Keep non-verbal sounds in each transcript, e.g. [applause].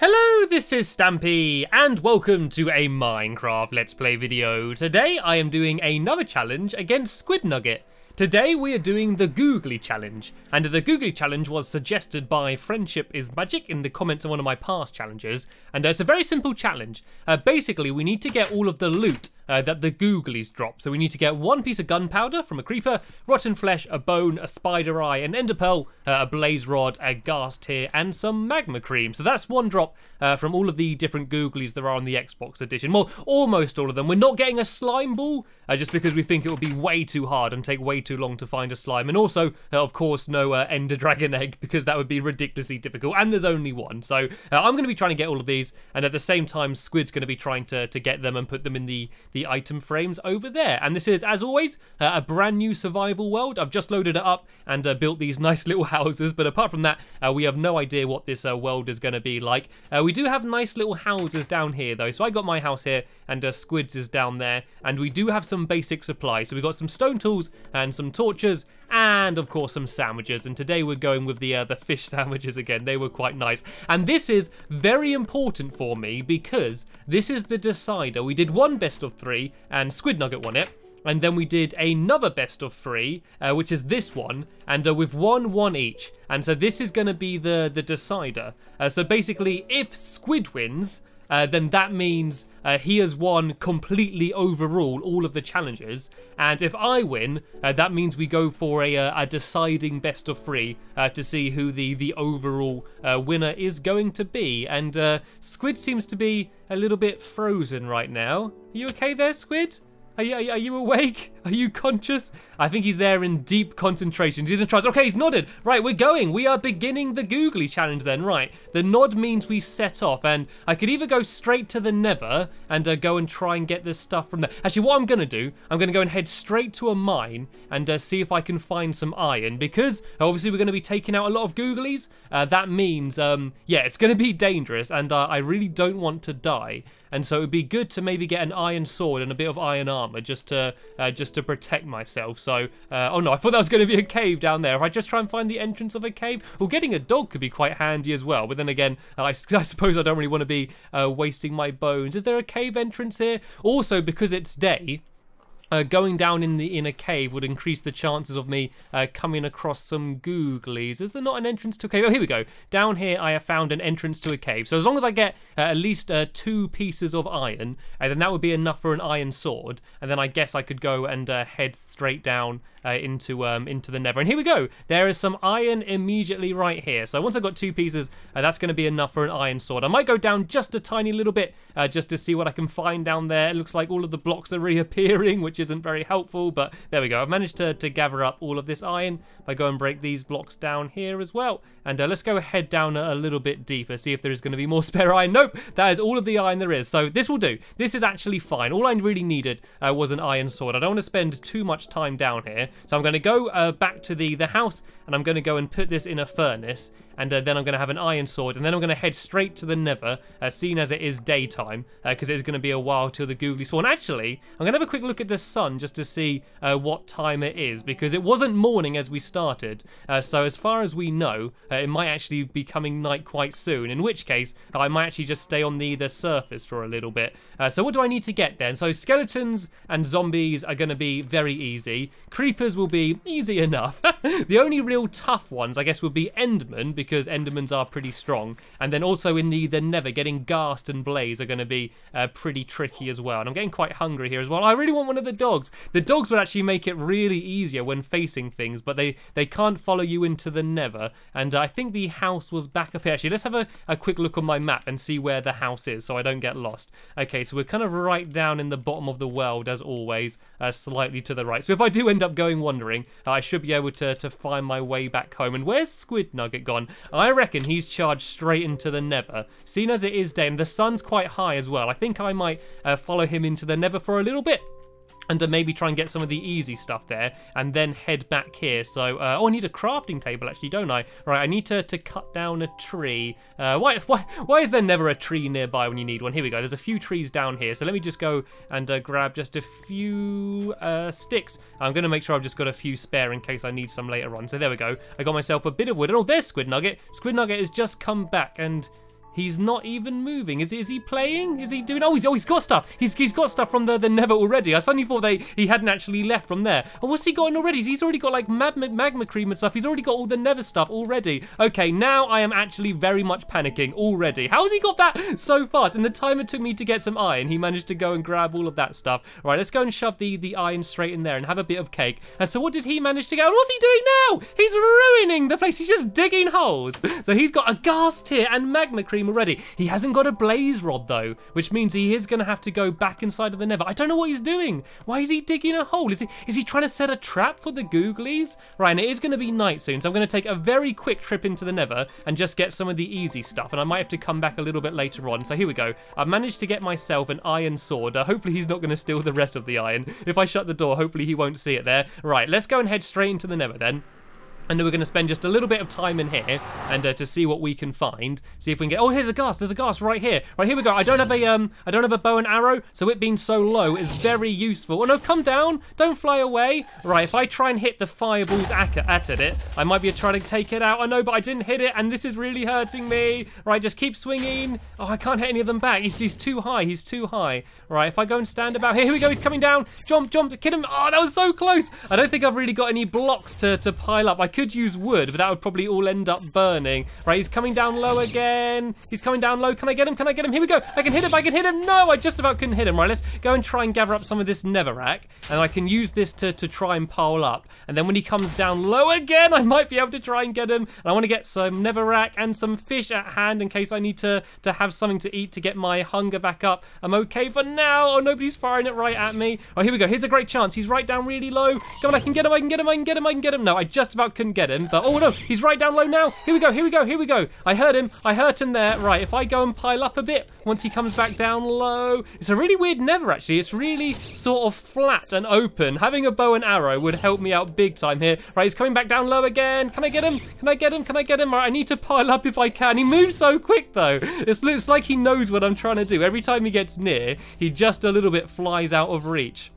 Hello, this is Stampy, and welcome to a Minecraft Let's Play video. Today I am doing another challenge against Squid Nugget. Today we are doing the Googly Challenge, and the Googly Challenge was suggested by Friendship is Magic in the comments on one of my past challenges, and it's a very simple challenge. Uh, basically, we need to get all of the loot uh, that the Googlies drop. So we need to get one piece of gunpowder from a creeper, rotten flesh, a bone, a spider eye, an ender pearl, uh, a blaze rod, a ghast tear, and some magma cream. So that's one drop uh, from all of the different Googlies there are on the Xbox edition. Well, almost all of them. We're not getting a slime ball uh, just because we think it would be way too hard and take way too long to find a slime. And also, uh, of course, no uh, ender dragon egg [laughs] because that would be ridiculously difficult. And there's only one. So I'm going to be trying to get all of these. And at the same time, Squid's going to be trying to, to get them and put them in the, the the item frames over there. And this is, as always, uh, a brand new survival world. I've just loaded it up and uh, built these [laughs] nice little houses. But apart from that, uh, we have no idea what this uh, world is going to be like. Uh, we do have nice little houses down here, though. So I got my house here and uh, Squid's is down there. And we do have some basic supplies. So we've got some stone tools and some torches and of course some sandwiches. And today we're going with the uh, the fish [laughs] sandwiches again. They were quite nice. And this is very important for me because this is the decider. We did one best of three and squid nugget won it. And then we did another best of three, uh, which is this one, and uh, with one one each. And so this is going to be the the decider. Uh, so basically, if Squid wins, uh, then that means uh, he has won completely overall all of the challenges. And if I win, uh, that means we go for a, uh, a deciding best of three uh, to see who the, the overall winner is going to be. And Squid seems to be a little bit frozen right now. Are you okay there, Squid? Are you, are you awake? Are you conscious? I think he's there in deep concentration. He's in trance. Okay, he's nodded. Right, we're going. We are beginning the googly challenge then. Right, the nod means we set off. And I could either go straight to the nether and uh, go and try and get this stuff from there. Actually, what I'm going to do, I'm going to go and head straight to a mine and uh, see if I can find some iron. Because obviously we're going to be taking out a lot of googlies. Uh, that means, um, yeah, it's going to be dangerous. And uh, I really don't want to die. And so it would be good to maybe get an iron sword and a bit of iron armor just to uh, just to protect myself. So, uh, oh no, I thought that was going to be a cave down there. If I just try and find the entrance of a cave, well, getting a dog could be quite handy as well. But then again, I, [laughs] I suppose I don't really want to be uh, wasting my bones. Is there a cave entrance here? Also, because it's day, uh, going down in the inner cave would increase the chances of me uh, coming across some googlies. Is there not an entrance to a cave? Oh, here we go. Down here, I have found an entrance to a cave. So as long as I get uh, at least uh, two pieces of iron, uh, then that would be enough for an iron sword. And then I guess I could go and uh, head straight down into um, into the nether. And here we go. There is some iron immediately right here. So once I've got two pieces, that's going to be enough for an iron sword. I might go down just a tiny little bit just to see what I can find down there. It looks like all of the blocks are [laughs] reappearing, which which isn't very helpful, but there we go. I've managed to, to gather up all of this iron by go and break these blocks down here as well. And uh, let's go head down a, a, little bit deeper, see if there is going to be more [laughs] spare iron. Nope, that is all of the iron there is. So this will do. This is actually fine. All I really needed uh, was an iron sword. I don't want to spend too much time down here. So I'm going to go uh, back to the, the house and I'm going to go and put this in a furnace and uh, then I'm going to have an iron sword, and then I'm going to head straight to the Nether, uh, seeing as it is daytime, because uh, it's going to be a while till the googly spawn. Actually, I'm going to have a quick look at the sun just to see uh, what time it is, because it wasn't morning as we started, uh, so as far as we know, uh, it might actually be coming night quite soon, in which case, I might actually just stay on the, the surface for a little bit. so what do I need to get then? So skeletons and zombies are going to be very easy. Creepers will be easy [laughs] enough. the only real tough ones, I guess, would be Endermen, because because Endermans are pretty strong. And then also in the, the Nether, getting Ghast and Blaze are going to be uh, pretty tricky as well. And I'm getting quite hungry here as well. I really want one of the dogs. The dogs would actually make it really easier when facing things, but they, they can't follow you into the Nether. And uh, I think the house was back up here. Actually, let's have a, a quick look on my map and see where the house is so I don't get lost. Okay, so we're kind of right down in the bottom of the world as always, uh, slightly to the right. So if I do end up going wandering, I should be able to, to find my way back home. And where's Squid Nugget gone? I reckon he's charged straight into the Nether. Seeing as it is day and the sun's quite high as well, I think I might uh, follow him into the Nether for a little bit and to maybe try and get some of the easy stuff there and then head back here. So, uh, oh, I need a crafting table actually, don't I? Right, I need to, to cut down a tree. Uh, why, [laughs] why, why is there never a tree nearby when you need one? Here we go, there's a few trees down here. So let me just go and uh, grab just a few uh, sticks. I'm gonna make sure I've just got a few spare in case I need some later on. So there we go. I got myself a bit of wood. And oh, there's Squid Nugget. Squid Nugget has just come back and He's not even moving. Is, is he playing? Is he doing? Oh, he's, oh, he's got stuff. He's, he's got stuff from the, the Nether already. I suddenly thought they he hadn't actually left from there. Oh, what's he got already? He's already got like magma, magma cream and stuff. He's already got all the Nether stuff already. Okay, now I am actually very much panicking already. How has he got that so fast? And the time it took me to get some iron, he managed to go and grab all of that stuff. All right, let's go and shove the, the iron straight in there and have a bit of cake. And so what did he manage to get? what's he doing now? He's ruining the place. He's just digging holes. So he's got a ghast tear and magma cream already. He hasn't got a blaze rod though, which means he is going to have to go back inside of the nether. I don't know what he's doing. Why is he digging a hole? Is he, is he trying to set a trap for the googlies? Right, and it is going to be night soon, so I'm going to take a very quick trip into the nether and just get some of the easy stuff, and I might have to come back a little bit later on. So here we go. I've managed to get myself an iron sword. Uh, hopefully he's not going to steal the rest of the iron. If I shut the door, hopefully he won't see it there. Right, let's go and head straight into the nether then. And then we're going to spend just a little bit of time in here and uh, to see what we can find. See if we can get. Oh, here's a ghast. There's a ghast right here. Right here we go. I don't have a um. I don't have a bow and arrow, so it being so low is very useful. Oh no, come down. Don't fly away. Right. If I try and hit the fireballs at, at it, I might be trying to take it out. I know, but I didn't hit it, and this is really hurting me. Right. Just keep swinging. Oh, I can't hit any of them back. He's, he's too high. He's too high. Right. If I go and stand about here, here we go. He's coming down. Jump, jump, hit him. Oh, that was so close. I don't think I've really got any blocks to to pile up. I could use wood but that would probably all end up burning. Right, he's coming down low again. He's coming down low. Can I get him? Can I get him? Here we go. I can hit him. I can hit him. No, I just about couldn't hit him. Right, let's go and try and gather up some of this netherrack. And I can use this to, to try and pile up. And then when he comes down low again, I might be able to try and get him. And I want to get some netherrack and some fish at hand in case I need to, to have something to eat to get my hunger back up. I'm okay for now. Oh, nobody's firing it right at me. Oh, here we go. Here's a great chance. He's right down really low. Come on, I can get him. I can get him. I can get him. I can get him. No, I just about couldn't get him. But, oh, no, he's right down low now. Here we go, here we go, here we go. I heard him, I heard him there. Right, if I go and pile up a bit, once he comes back down low. It's a really weird nether actually. It's really sort of flat and open. Having a bow and arrow would help me out big time here. Right, he's coming back down low again. Can I get him? Can I get him? Can I get him? Right, I need to pile up if I can. He moves so quick, though. It looks like he knows what I'm trying to do. Every time he gets near, he just a little bit flies out of reach.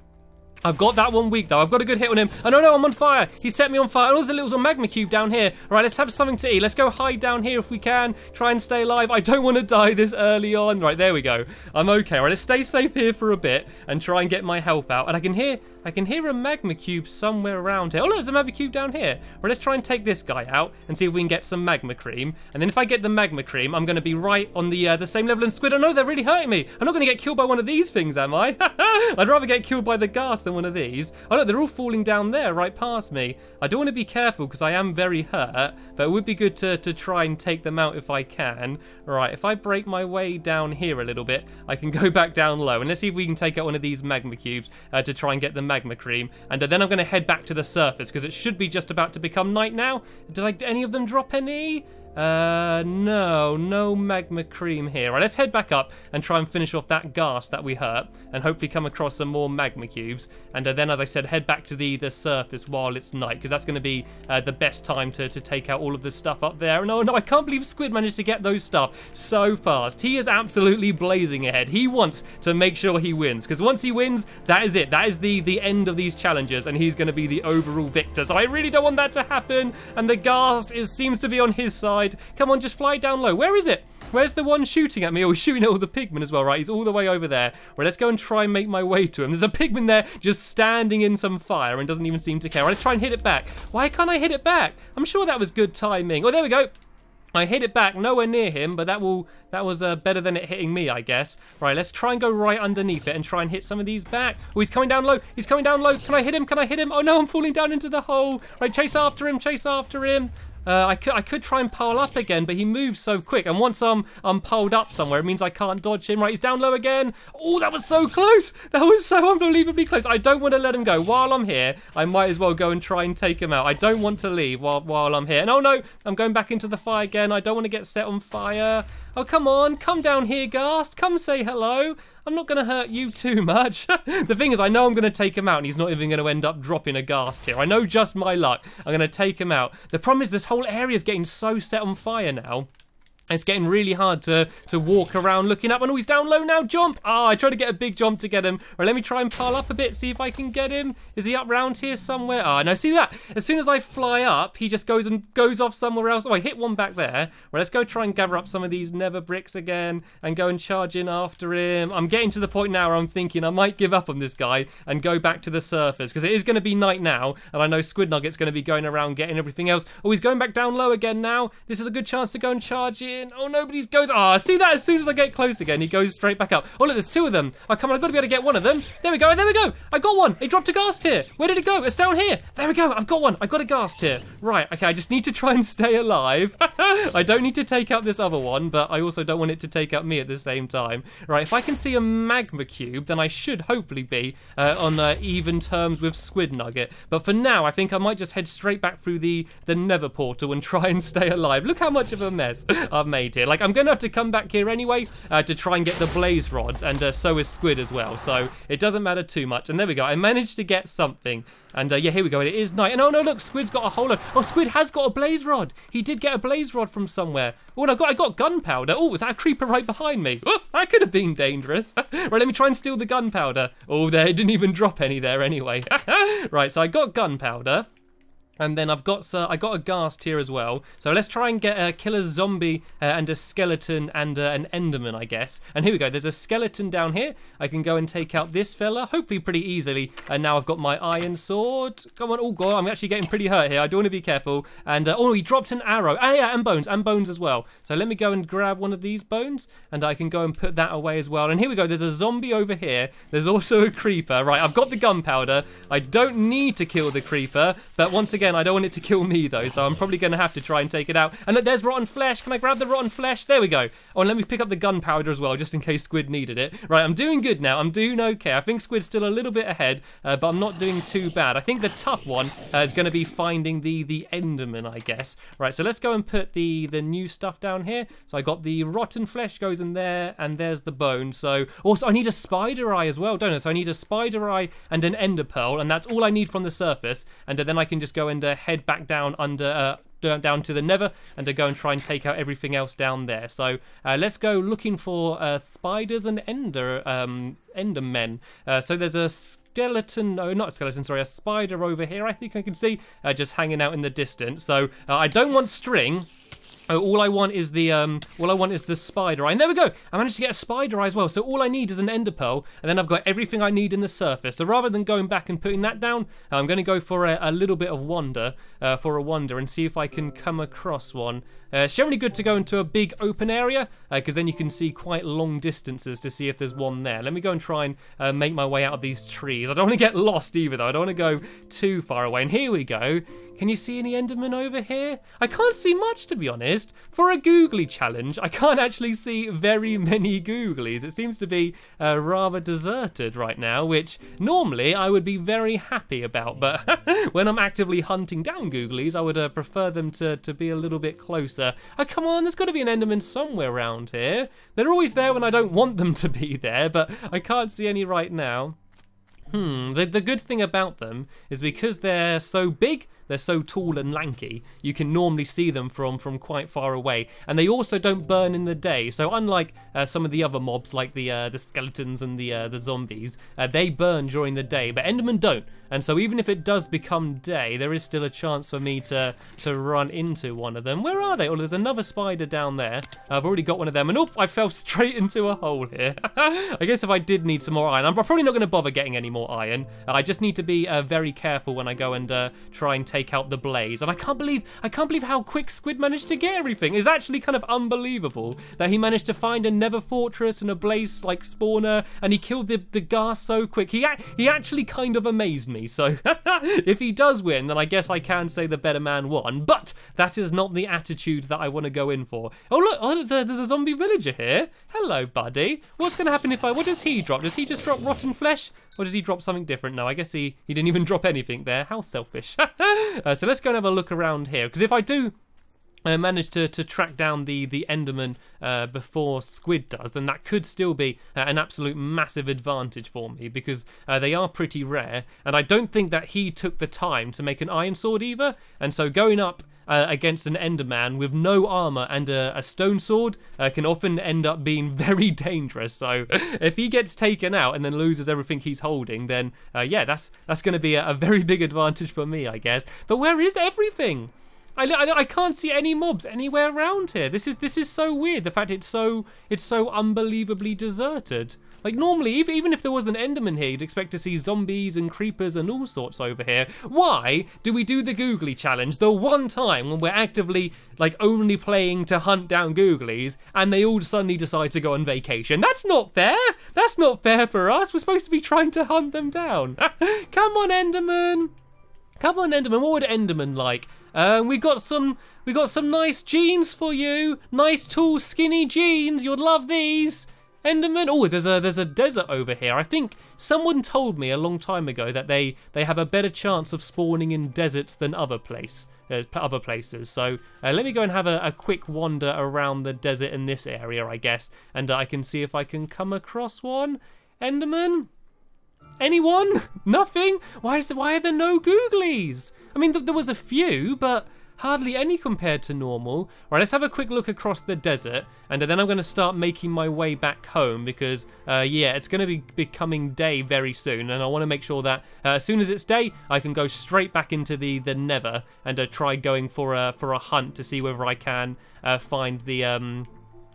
I've got that one weak though. I've got a good hit on him. Oh no, no, I'm on fire. He set me on fire. Oh, there's a little magma cube down here. All right, let's have something to eat. Let's go hide down here if we can. Try and stay alive. I don't want to die this early on. Right, there we go. I'm okay. All right, let's stay safe here for a bit and try and get my health out. And I can hear I can hear a magma cube somewhere around here. Oh, look, there's a magma cube down here. Well, let's try and take this guy out and see if we can get some magma cream. And then if I get the magma cream, I'm going to be right on the uh, the same level as Squid. Oh, no, they're really hurting me. I'm not going to get killed by one of these things, am I? [laughs] I'd rather get killed by the ghast than one of these. Oh, look, they're all falling down there right past me. I don't want to be careful because I am very hurt, but it would be good to, to try and take them out if I can. Right, if I break my way down here a little bit, I can [laughs] go back down low. And let's see if we can take out one of these magma cubes uh, to try and get the magma cream. And uh, then I'm going to head back to the surface because it should be just about to become night now. Did I, any of them drop any? Uh, no, no magma cream here. Right, let's head back up and try and finish off that ghast that we hurt and hopefully come across some more magma cubes. And uh, then, as I said, head back to the, the surface while it's night because that's going to be uh, the best time to, to take out all of the stuff up there. No, no, I can't believe Squid managed to get those stuff so fast. He is absolutely blazing ahead. He wants to make sure he wins because once he wins, that is it. That is the, the end of these challenges and he's going to be the overall victor. So I really don't want that to happen. And the ghast is, seems to be on his side side. Come on, just fly down low. Where is it? Where's the one shooting at me? [laughs] Oh, he's shooting at all the pigmen as well, right? He's all the way over there. Right, let's go and try and make my way to him. There's a pigman there just standing in some fire and doesn't even seem to care. Right, let's try and hit it back. Why can't I hit it back? I'm sure that was good timing. Oh, there we go. I hit it back nowhere near him, but that will that was uh, better than it hitting me, I guess. Right, let's try and go right underneath it and try and hit some of these back. Oh, he's coming down low. He's coming down low. Can I hit him? Can I hit him? Oh no, I'm falling down into the hole. Right, chase after him, chase after him. Uh, I could I could try and pile up again, but he moves so quick. And once I'm I'm piled up somewhere, it means I can't dodge him. Right, he's down low again. Oh, that was so close. That was so unbelievably close. I don't want to let him go. While I'm here, I might as well go and try and take him out. I don't want to leave while while I'm here. And oh no, I'm going back into the fire again. I don't want to get set on fire. Oh, come on. Come down here, Ghast. Come say hello. I'm not going to hurt you too much. [laughs] the thing is, I know I'm going to take him out and he's not even going to end up dropping a ghast tear. I know just my luck. I'm going to take him out. The problem is this whole area is getting so set on fire now. It's getting really hard to, to walk around looking up. And oh, he's down low now. Jump. Ah, oh, I tried to get a big jump to get him. Right, let me try and pile up a bit, see if I can get him. Is he up round here somewhere? Ah, oh, no, see that? As soon as I fly up, he just goes and goes off somewhere else. Oh, I hit one back there. Right, let's go try and gather up some of these nether bricks again and go and charge in after him. I'm getting to the point now where I'm thinking I might give up on this guy and go back to the surface because it is going to be night now. And I know Squid Nugget's going to be going around getting everything else. Oh, he's going back down low again now. This is a good chance to go and charge in. Oh, nobody's goes, ah, oh, see that as soon as I get close again, he goes straight back up. Oh, look, there's two of them. Oh, come on, I've got to be able to get one of them. There we go, there we go. I got one. He dropped a ghast tear. Where did it go? It's down here. There we go, I've got one. I got a ghast tear. Right, okay, I just need to try and stay alive. [laughs] I don't need to take out this other one, but I also don't want it to take out me at the same time. Right, if I can see a magma cube, then I should hopefully be uh, on uh, even terms with Squid Nugget. But for now, I think I might just head straight back through the, the Nether portal and try and stay alive. Look how much of a mess [laughs] I've made here. Like, I'm going to have to come back here anyway uh, to try and get the blaze rods, and uh, so is Squid as well. So it doesn't matter too much. And there we go. I managed to get something. And uh, yeah, here we go. It is night. And oh no, look, Squid's got a whole lot. Oh, Squid has got a blaze rod. He did get a blaze rod from somewhere. Oh, and I got I got gunpowder. Oh, was that a creeper right behind me? Oh, that could have been dangerous. [laughs] right, let me try and steal the gunpowder. Oh, there, it didn't even drop any there anyway. [laughs] right, so I got gunpowder. And then I've got uh, I got a ghast tear as well. So let's try and get a killer zombie uh, and a skeleton and uh, an enderman, I guess. And here we go. There's a skeleton down here. I can go and take out this fella, hopefully pretty easily. And now I've got my iron sword. Come on. Oh, God. I'm actually getting pretty hurt here. I do want to be careful. And, uh, oh, he dropped an arrow. Ah, yeah, and bones. And bones as well. So let me go and grab one of these bones. And I can go and put that away as well. And here we go. There's a zombie over here. There's also a creeper. Right, I've got the gunpowder. I don't need to kill the creeper. But once again, again, I don't want it to kill me though, so I'm probably going to have to try and take it out. And there's rotten flesh. Can I grab the rotten flesh? There we go. Oh, and let me pick up the gunpowder as well, just in case Squid needed it. Right, I'm doing good now. I'm doing okay. I think Squid's still a little bit ahead, uh, but I'm not doing too bad. I think the tough one uh, is going to be finding the the Enderman, I guess. Right, so let's go and put the, the new stuff down here. So I got the rotten flesh goes in there, and there's the bone. So also I need a spider eye as well, don't I? So I need a spider eye and an ender pearl, and that's all I need from the surface. And then I can just go and uh, head back down under uh, down to the nether and to go and try and take out everything else down there. So uh, let's go looking for uh, spiders and ender um, endermen. Uh, so there's a skeleton, no, not a skeleton, sorry, a spider over here. I think I can see uh, just hanging out in the distance. So uh, I don't want string. Oh, all I want is the um, all I want is the spider eye. And there we go. I managed to get a spider eye as well. So all I need is an ender pearl, and then I've got everything I need in the surface. So rather than going back and putting that down, I'm going to go for a, a, little bit of wander, uh, for a wander, and see if I can come across one. Uh, it's generally good to go into a big open area, because uh, then you can see quite long distances to see if there's one there. Let me go and try and uh, make my way out of these trees. I don't want to get lost either, though. I don't want to go too far away. And here we go. Can you see any Endermen over here? I can't see much, to be honest. For a googly challenge, I can't actually see very many googlies. It seems to be uh, rather deserted right now, which normally I would be very happy about. But [laughs] when I'm actively hunting down googlies, I would uh, prefer them to, to be a little bit closer. Oh, come on, there's got to be an Enderman somewhere around here. They're always there when I don't want them to be there, but I can't see any right now. Hmm, the, the good thing about them is because they're so big, they're so tall and lanky, you can normally see them from, from quite far away. And they also don't burn in the day. So unlike uh, some of the other mobs like the uh, the skeletons and the uh, the zombies, uh, they burn during the day, but Endermen don't. And so even if it does become day, there is still a chance for me to, to run into one of them. Where are they? Oh, there's another spider down there. I've already got one of them. And oh, I fell [laughs] straight into a hole here. [laughs] I guess if I did need some more iron, I'm probably not going to bother getting any more iron. I just need to be uh, very careful when I go and uh, try and take out the blaze. And I can't believe, I can't believe how quick Squid managed to get everything. It's actually kind of unbelievable that he managed to find a nether fortress and a blaze like spawner and he killed the, the ghast so quick. He, he actually kind of amazed me. So [laughs] if he does win, then I guess I can say the better man won. But that is not the attitude that I want to go in for. Oh look, oh, there's, a, there's a zombie villager here. Hello, buddy. What's going to happen if I, what does he drop? Does he just drop rotten flesh? Or did he drop something different? No, I guess he, he didn't even [laughs] drop anything there. How selfish. [laughs] uh, so let's go and have a look around here. Because if I do uh, manage to, to track down the, the Enderman uh, before Squid does, then that could still be uh, an absolute massive advantage for me because uh, they are pretty rare. And I don't think that he took the time to make an Iron Sword either. And so going up uh, against an Enderman with no armor and a, a stone sword uh, can often end up being [laughs] very dangerous. So if he gets taken out and then loses everything he's holding, then uh, yeah, that's that's going to be a, a very [laughs] big advantage for me, I guess. But where is everything? I, I, I, can't see any mobs anywhere around here. This is this is so weird. The fact it's so it's so unbelievably deserted. Like normally, even if there was an Enderman here, you'd expect to see zombies and creepers and all sorts over here. Why do we do the Googly challenge the one time when we're actively like only playing to hunt down Googlies and they all suddenly decide to go on vacation? That's not fair. That's not fair for us. We're supposed to be trying to hunt them down. [laughs] Come on, Enderman. Come on, Enderman. What would Enderman like? Um, we got some we got some nice jeans for you. Nice tall skinny jeans. You'd love these. Enderman. Oh, there's a there's a desert over here. I think someone told me a long time ago that they they have a better chance of spawning in deserts than other place uh, other places. So uh, let me go and have a, a, quick wander around the desert in this area, I guess, and uh, I can see if I can come across one. Enderman. Anyone? [laughs] Nothing? Why is why are there no googlies? I mean, th there was a few, but hardly any compared to normal. Right, let's have a quick look across the desert, and then I'm going to start making my way back home because, uh, yeah, it's going to be becoming day very soon, and I want to make sure that uh, as soon as it's day, I can go straight back into the the Nether and uh, try going for a for a hunt to see whether I can uh, find the um,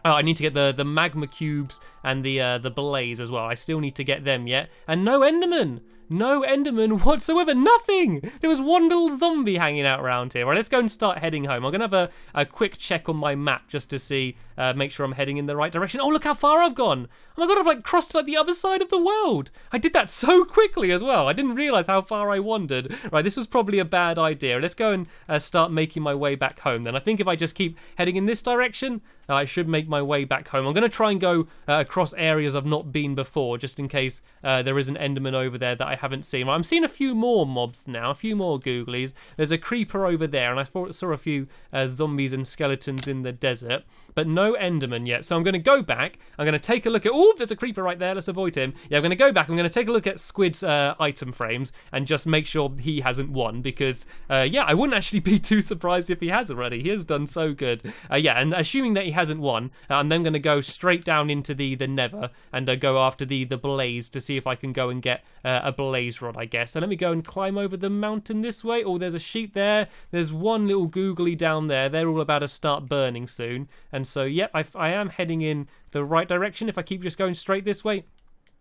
Oh, I need to get the, the magma cubes and the uh, the blaze as well. I still need to get them yet. And no Enderman. No Enderman [laughs] whatsoever. Nothing. There was one little zombie hanging out around here. Right, let's go and start heading home. I'm going to have a, a quick check on my map just to see, uh, make sure I'm heading in the right direction. Oh, look how far I've gone. Oh my god, I've like crossed like the other side of the world. I did that [laughs] so quickly as well. I didn't realize how far I wandered. Right, this was probably a bad idea. Let's go and uh, start making my way back home then. I think if I just keep heading in this direction, uh, I should make my way back home. I'm going to try and go uh, across areas I've not been before, just in case uh, there is an Enderman over there that I haven't seen. I'm seeing a few more mobs now, a few more Googlies. There's a creeper over there, and I saw a few uh, zombies and skeletons in the desert, but no Enderman yet. So I'm going to go back. I'm going to take a look at... Oh, there's a creeper right there. Let's avoid him. Yeah, I'm going to go back. I'm going to take a look at Squid's uh, item frames and just make sure he hasn't won because, yeah, I wouldn't [laughs] actually be too surprised if he has already. He has done so good. yeah, and assuming that he hasn't won. Uh, I'm then going to go straight down into the the Nether and uh, go after the the blaze to see if I can go and get uh, a blaze rod, I guess. So let me go and climb over the mountain this way. Oh, there's a sheep there. There's one little googly down there. They're all about to start burning soon. And so, yep, I, I am heading in the right direction if I keep just going straight this way.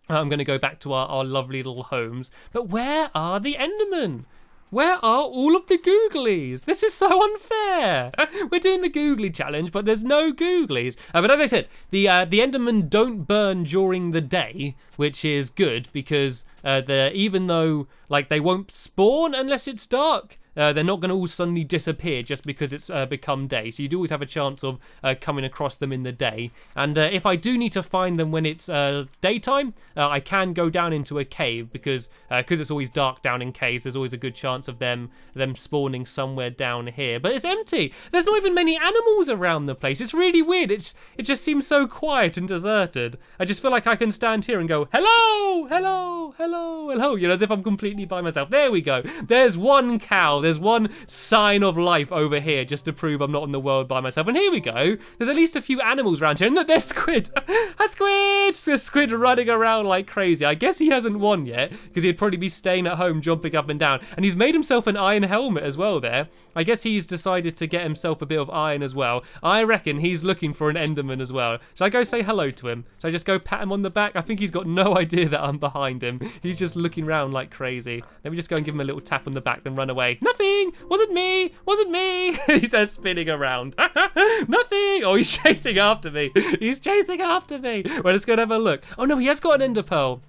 I'm going to go back to our, our lovely little homes. But where are the Endermen? Where are all of the Googlies? This is so unfair. [laughs] We're doing the Googly challenge, but there's no Googlies. Uh, but as I said, the uh, the Endermen don't burn during the day, which is good because uh, the even though like they won't spawn unless it's dark, uh, they're not going to all suddenly disappear just because it's uh, become day. So you do always have a chance of uh, coming across them in the day. And uh, if I do need to find them when it's uh, daytime, uh, I can go down into a cave because because it's always dark down in caves. There's always a good chance of them them spawning somewhere down here. But it's empty. There's not even many animals around the place. It's really weird. It's it just seems so quiet and deserted. I just feel like I can stand here and go hello, hello, hello, hello. You know, as if I'm completely by myself. There we go. There's one cow. There's one sign of life over here just to prove I'm not in the world by myself. And here we go. There's at least a few animals around here. And look, there's [laughs] Squid. a squid! There's Squid running around like crazy. I guess he hasn't won yet because he'd probably be staying at home jumping up and down. And he's made himself an iron helmet as well there. I guess he's decided to get himself a bit of iron as well. I reckon he's looking for an Enderman as well. Should I go say hello to him? Should I just go pat him on the back? I think he's got no [laughs] idea that I'm behind him. He's just looking around like crazy. Let me just go and give him a little tap on the back, then run away. Nothing! Wasn't me! Wasn't me! [laughs] he's there spinning around. [laughs] Nothing! Oh, he's [laughs] chasing after me. He's chasing after me. Well, let's go and have a look. Oh no, he has got an ender pearl.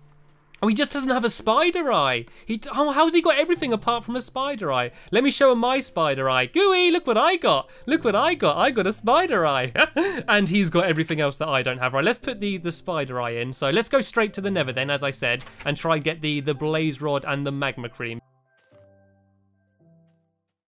Oh, he just doesn't have a spider eye. He, oh, how's he got everything apart from a spider eye? Let me show him my spider eye. Gooey, look what I got. Look what I got. I got a spider eye. and he's got everything else that I don't have. Right, let's put the, the spider eye in. So let's go straight to the nether then, as I said, and try and get the, the blaze rod and the magma cream.